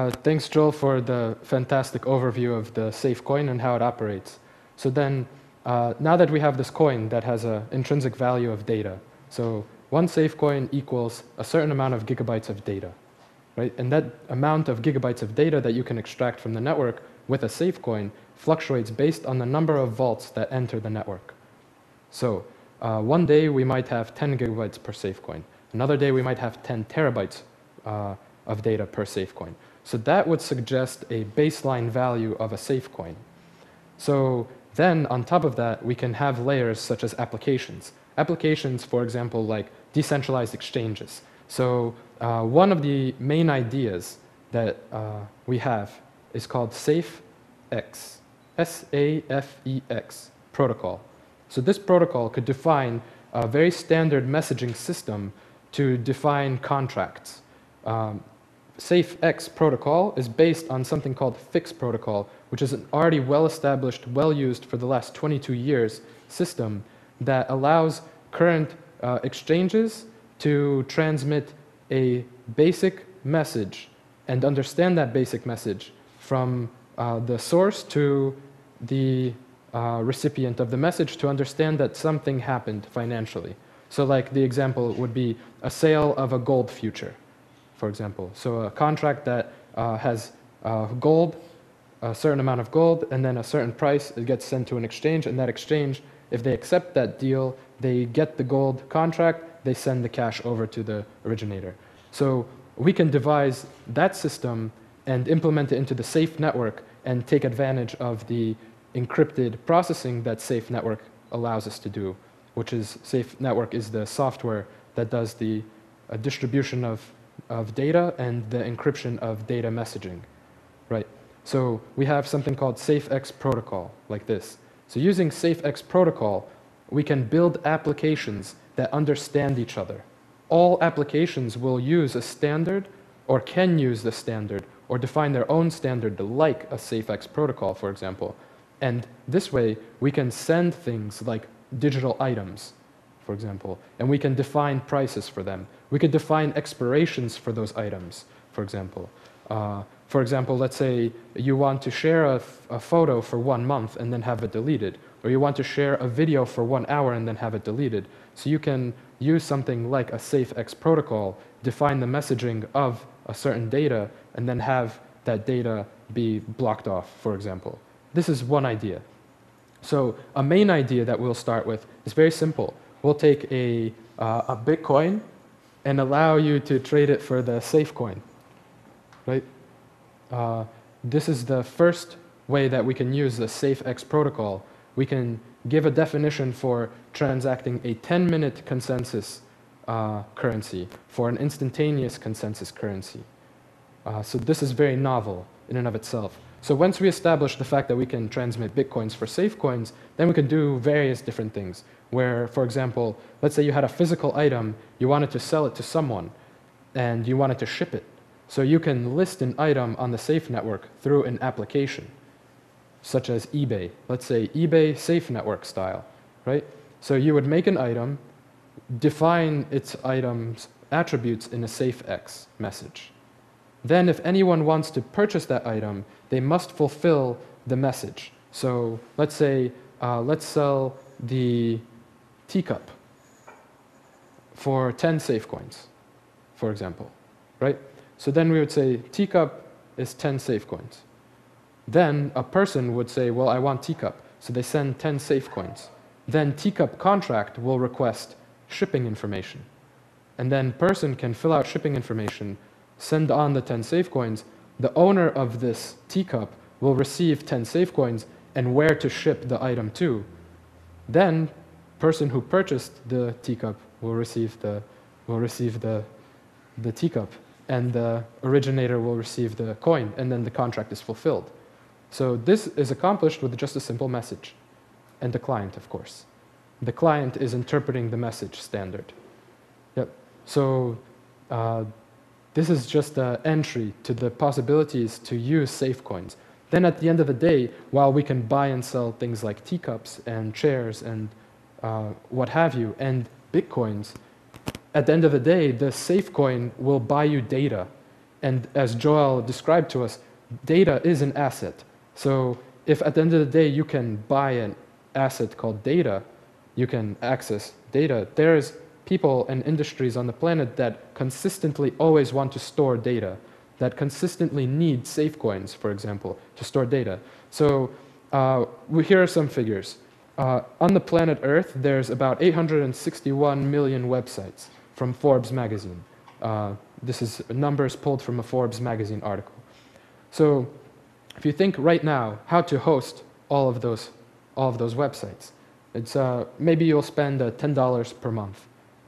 Uh, thanks, Joel, for the fantastic overview of the safe coin and how it operates. So then, uh, now that we have this coin that has an intrinsic value of data, so one safe coin equals a certain amount of gigabytes of data, right? And that amount of gigabytes of data that you can extract from the network with a safe coin fluctuates based on the number of vaults that enter the network. So uh, one day we might have 10 gigabytes per safe coin. Another day we might have 10 terabytes uh, of data per safe coin. So that would suggest a baseline value of a safe coin. So then on top of that, we can have layers such as applications. Applications, for example, like decentralized exchanges. So uh, one of the main ideas that uh, we have is called SafeX, S-A-F-E-X protocol. So this protocol could define a very standard messaging system to define contracts. Um, SafeX protocol is based on something called FIX protocol, which is an already well-established, well-used for the last 22 years system that allows current uh, exchanges to transmit a basic message and understand that basic message from uh, the source to the uh, recipient of the message to understand that something happened financially. So like the example would be a sale of a gold future for example. So a contract that uh, has uh, gold, a certain amount of gold, and then a certain price, it gets sent to an exchange, and that exchange, if they accept that deal, they get the gold contract, they send the cash over to the originator. So we can devise that system and implement it into the safe network and take advantage of the encrypted processing that safe network allows us to do, which is safe network is the software that does the uh, distribution of of data and the encryption of data messaging, right? So we have something called SafeX protocol, like this. So using SafeX protocol, we can build applications that understand each other. All applications will use a standard or can use the standard or define their own standard like a SafeX protocol, for example. And this way, we can send things like digital items for example, and we can define prices for them. We could define expirations for those items, for example. Uh, for example, let's say you want to share a, photo for one month and then have it deleted, or you want to share a video for one hour and then have it deleted. So you can use something like a SafeX protocol, define the messaging of a certain data, and then have that data be blocked off, for example. This is one idea. So a main idea that we'll start with is very simple we'll take a, uh, a Bitcoin and allow you to trade it for the SafeCoin, right? Uh, this is the first way that we can use the SafeX protocol. We can give a definition for transacting a 10-minute consensus uh, currency for an instantaneous consensus currency. Uh, so this is very novel in and of itself. So once we establish the fact that we can transmit bitcoins for safe coins, then we can do various different things. Where, for example, let's say you had a physical item, you wanted to sell it to someone, and you wanted to ship it. So you can list an item on the Safe network through an application, such as eBay. Let's say eBay Safe network style, right? So you would make an item, define its item's attributes in a SafeX message. Then if anyone wants to purchase that item, they must fulfill the message. So let's say, uh, let's sell the teacup for 10 safe coins, for example, right? So then we would say teacup is 10 safe coins. Then a person would say, well, I want teacup. So they send 10 safe coins. Then teacup contract will request shipping information. And then person can fill out shipping information, send on the 10 safe coins. The owner of this teacup will receive 10 safe coins and where to ship the item to. Then person who purchased the teacup will receive the, will receive the, the teacup, and the originator will receive the coin, and then the contract is fulfilled. So this is accomplished with just a simple message, and the client, of course. The client is interpreting the message standard. Yep. So this is just an entry to the possibilities to use safe coins. Then at the end of the day, while we can buy and sell things like teacups and chairs and uh, what have you, and bitcoins, at the end of the day, the safe coin will buy you data. And as Joel described to us, data is an asset. So if at the end of the day you can buy an asset called data, you can access data, there's people and industries on the planet that consistently always want to store data, that consistently need SafeCoins, for example, to store data. So uh, here are some figures. Uh, on the planet Earth, there's about 861 million websites from Forbes magazine. Uh, this is numbers pulled from a Forbes magazine article. So if you think right now how to host all of those, all of those websites, it's, uh, maybe you'll spend uh, $10 per month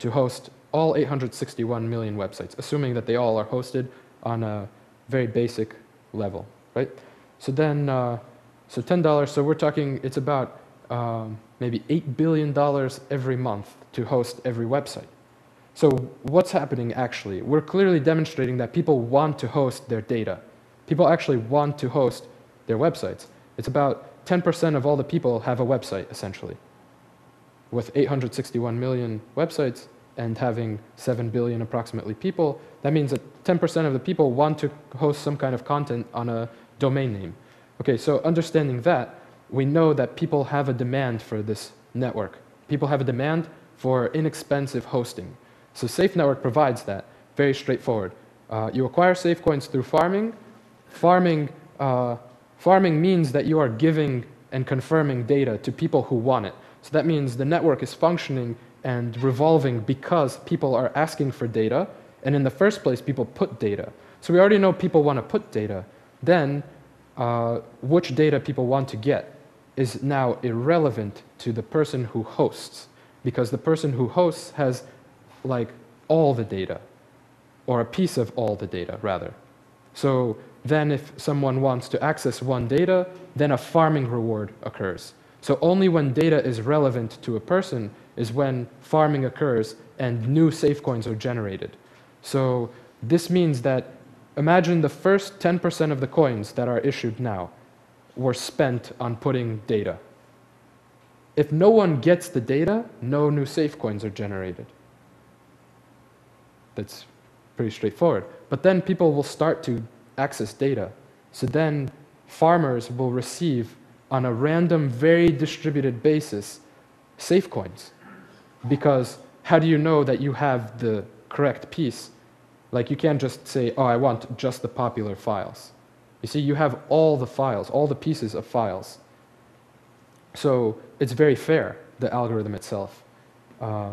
to host all 861 million websites, assuming that they all are hosted on a very basic level, right? So then, uh, so $10, so we're talking, it's about um, maybe $8 billion every month to host every website. So what's happening actually? We're clearly demonstrating that people want to host their data. People actually want to host their websites. It's about 10% of all the people have a website, essentially. With 861 million websites and having 7 billion approximately people, that means that 10% of the people want to host some kind of content on a domain name. Okay, so understanding that, we know that people have a demand for this network. People have a demand for inexpensive hosting. So Safe Network provides that, very straightforward. Uh, you acquire safe coins through farming. Farming, uh, farming means that you are giving and confirming data to people who want it. So that means the network is functioning and revolving because people are asking for data, and in the first place, people put data. So we already know people want to put data. Then, uh, which data people want to get is now irrelevant to the person who hosts, because the person who hosts has like all the data, or a piece of all the data, rather. So then if someone wants to access one data, then a farming reward occurs. So only when data is relevant to a person is when farming occurs and new safe coins are generated. So this means that imagine the first 10% of the coins that are issued now were spent on putting data. If no one gets the data, no new safe coins are generated. That's pretty straightforward. But then people will start to access data. So then farmers will receive on a random, very distributed basis safe coins. Because how do you know that you have the correct piece? Like you can't just say, oh, I want just the popular files. You see, you have all the files, all the pieces of files. So it's very fair, the algorithm itself. Uh,